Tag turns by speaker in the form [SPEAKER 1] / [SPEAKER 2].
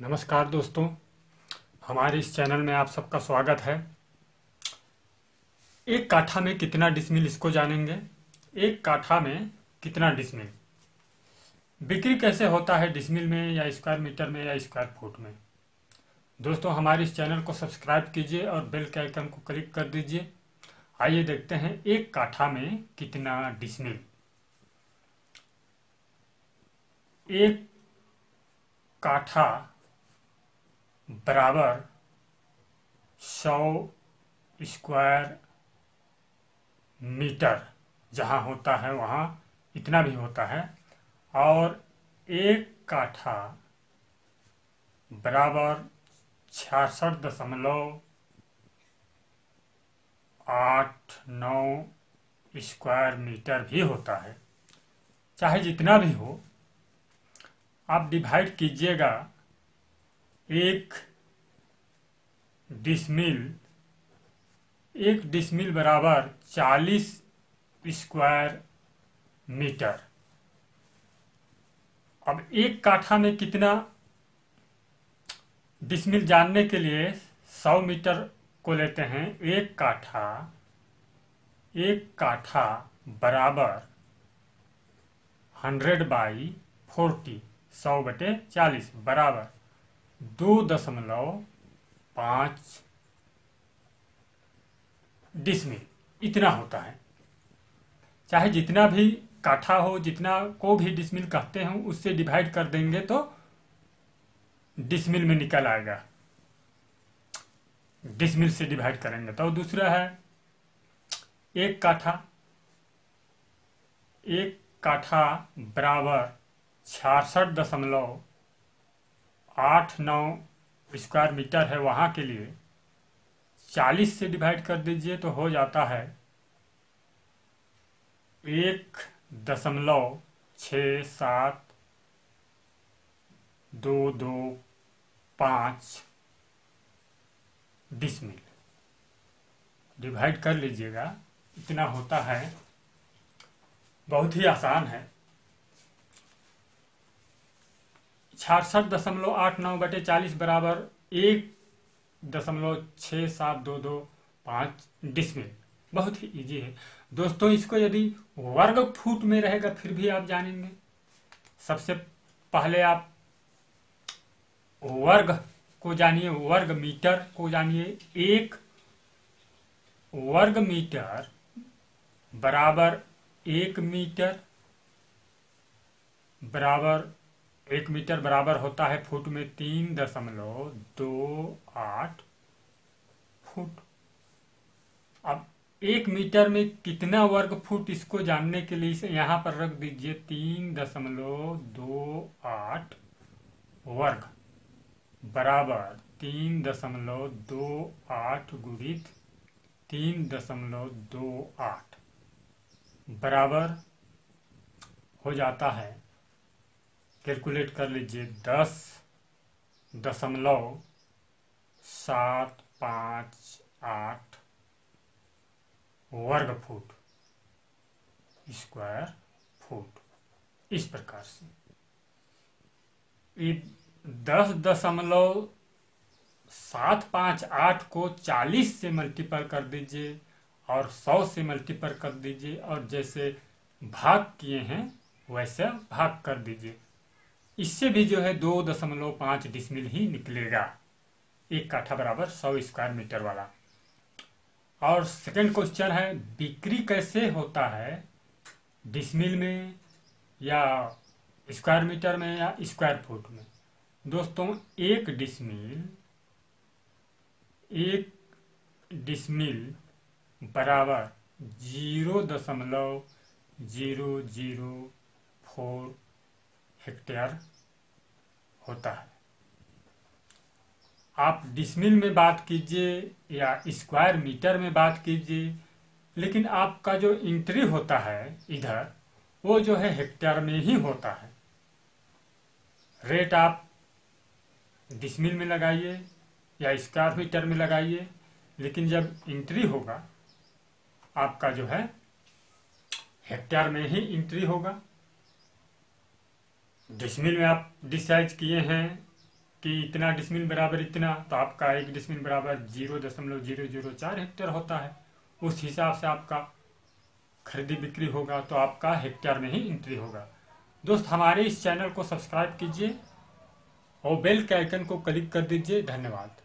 [SPEAKER 1] नमस्कार दोस्तों, हमारे इस चैनल में आप सबका स्वागत है। एक काठा में कितना डिसमिल इसको जानेंगे? एक काठा में कितना डिसमिल? बिक्री कैसे होता है डिसमिल में या स्क्वायर मीटर में या स्क्वायर फुट में? दोस्तों, हमारे इस चैनल को सब्सक्राइब कीजिए और बेल के आइकन को क्लिक कर दीजिए। आइए देखते हैं एक काठा में कितना डिसमिल। एक काठा बराबर सौ स्क्वायर मीटर, जहाँ होता है वहाँ इतना भी होता है। और एक काठा बराबर छियासठ दशमलव आठ नौ स्क्वायर मीटर भी होता है, चाहे जितना भी हो। आप डिवाइड कीजिएगा एक डिसमिल एक डिसमिल बराबर चालीस स्क्वायर मीटर। अब एक काठा में कितना डिसमिल जानने के लिए सौ मीटर को लेते हैं? एक काठा एक काठा बराबर हंड्रेड बाई फोर्टी, सौ बटे चालीस बराबर। दो दशमलव पाँच डिसमिल। इतना होता है। चाहे जितना भी काठा हो, जितना को भी डिसमिल कहते हैं, उससे डिवाइड कर देंगे तो डिसमिल में निकल आएगा। डिसमिल से डिवाइड करेंगे तो। दूसरा है, एक काठा एक काठा बराबर छियासठ दशमलव आठ नौ स्क्वायर मीटर है वहाँ के लिए। चालीस से डिवाइड कर दीजिए तो हो जाता है एक दशमलव छ सात दो दो पाँच डिसमिल डिवाइड कर लीजिएगा, इतना होता है। बहुत ही आसान है। छियासठ दशमलव आठ नौ बटे चालीस बराबर एक दशमलव छ सात दो दो पाँच डिसमिल। बहुत ही इजी है। दोस्तों, इसको यदि वर्ग फुट में रहेगा, फिर भी आप जानेंगे। सबसे पहले आप वर्ग को जानिए, वर्ग मीटर को जानिए। एक वर्ग मीटर बराबर एक मीटर बराबर एक मीटर बराबर होता है फुट में तीन दशमलव दो आठ फुट। अब एक मीटर में कितना वर्ग फुट इसको जानने के लिए इसे यहाँ पर रख दीजिए तीन दशमलव दो आठ वर्ग बराबर तीन दशमलव दो आठ गुणित तीन दशमलव दो आठ बराबर हो जाता है कैलकुलेट कर लीजिए दस, दशमलव सात पाँच आठ वर्ग फुट स्क्वायर फुट। इस प्रकार से। ये दस दशमलव सात पाँच आठ को चालीस से मल्टीपल कर दीजिए और सौ से मल्टीपल कर दीजिए और जैसे भाग किए हैं, वैसे भाग कर दीजिए। इससे भी जो है दो दशमलव पाँच डिसमिल ही निकलेगा। एक काठा बराबर सौ स्क्वायर मीटर वाला। और सेकंड क्वेश्चन है, बिक्री कैसे होता है? डिसमिल में या स्क्वायर मीटर में या स्क्वायर फुट में? दोस्तों, एक डिसमिल एक डिसमिल बराबर ज़ीरो दशमलव ज़ीरो ज़ीरो फोर हेक्टेयर होता है। आप डिसमिल में बात कीजिए या स्क्वायर मीटर में बात कीजिए, लेकिन आपका जो इंट्री होता है इधर, वो जो है हेक्टेयर में ही होता है। रेट आप डिसमिल में लगाइए या स्क्वायर मीटर में लगाइए, लेकिन जब इंट्री होगा, आपका जो है हेक्टेयर में ही इंट्री होगा। डिसमिल में आप डिसाइज किए हैं कि इतना डिसमिल बराबर इतना तो आपका एक डिसमिल बराबर ज़ीरो दशमलव ज़ीरो ज़ीरो चार हेक्टेयर होता है। उस हिसाब से आपका खरीदी बिक्री होगा तो आपका हेक्टेयर में ही एंट्री होगा। दोस्त, हमारे इस चैनल को सब्सक्राइब कीजिए और बेल के आइकन को क्लिक कर दीजिए। धन्यवाद।